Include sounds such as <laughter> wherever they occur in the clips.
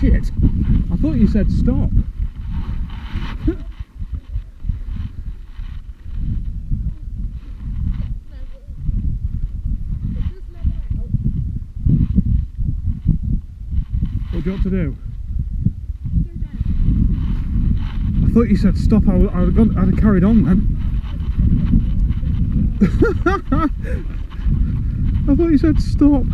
shit! I thought you said stop. What do you want to do? I thought you said stop. I would, I would have, gone, I'd have carried on then. <laughs> I thought you said stop.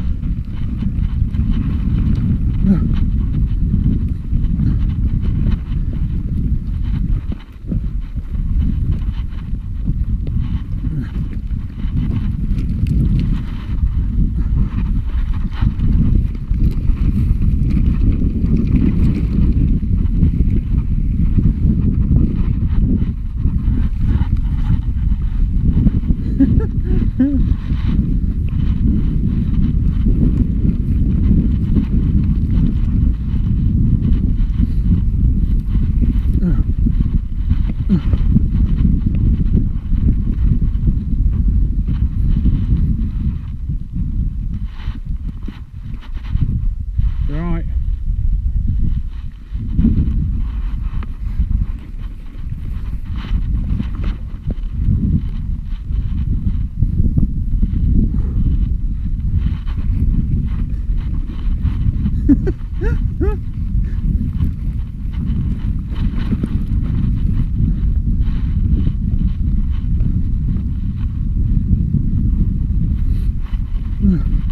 You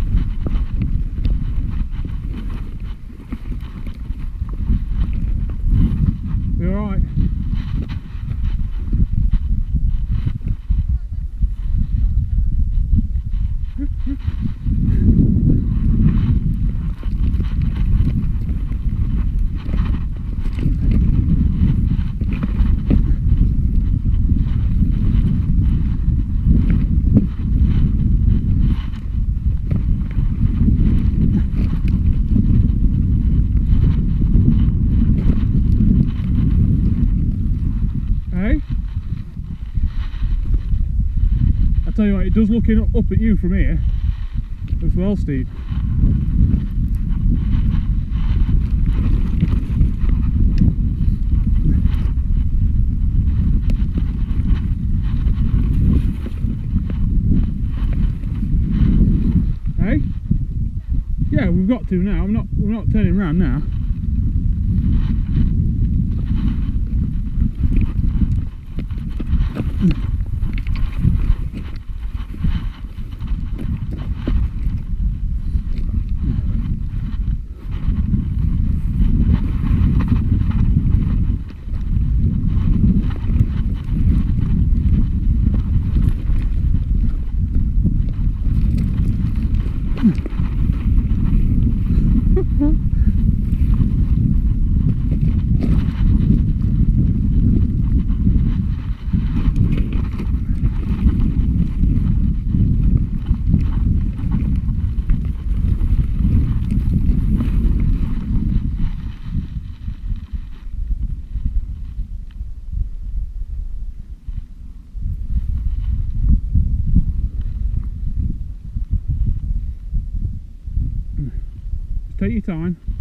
you what, it does looking up at you from here. Looks well steep. Hey? Yeah, we've got to now. I'm not we're not turning around now. Take